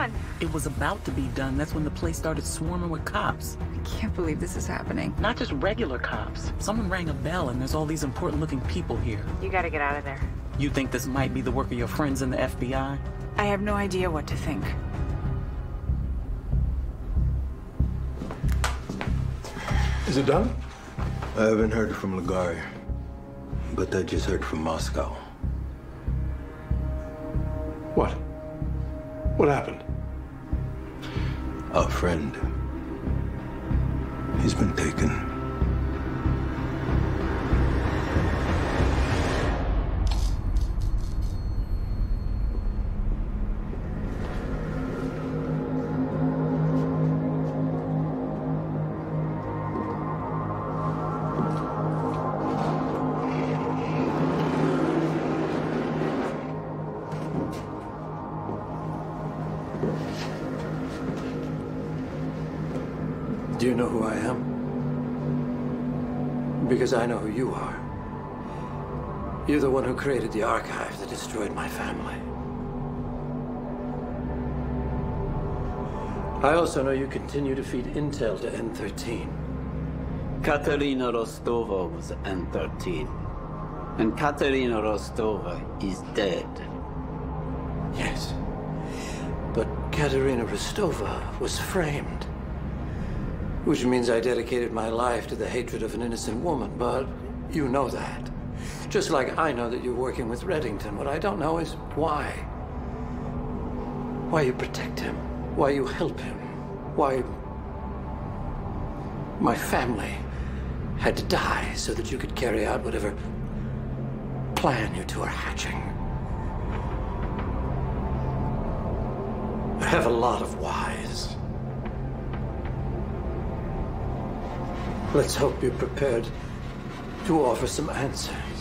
done. It was about to be done. That's when the place started swarming with cops. I can't believe this is happening. Not just regular cops. Someone rang a bell and there's all these important looking people here. You gotta get out of there. You think this might be the work of your friends in the FBI? I have no idea what to think. Is it done? I haven't heard from Ligari, but I just heard from Moscow. What? What happened? Our friend. He's been taken. Do you know who I am? Because I know who you are. You're the one who created the archive that destroyed my family. I also know you continue to feed intel to N13. Katerina Rostova was N13. And Katerina Rostova is dead. Yes. Katerina Rostova was framed. Which means I dedicated my life to the hatred of an innocent woman, but you know that. Just like I know that you're working with Reddington. What I don't know is why. Why you protect him. Why you help him. Why my family had to die so that you could carry out whatever plan you two are hatching. I have a lot of whys. Let's hope you're prepared to offer some answers.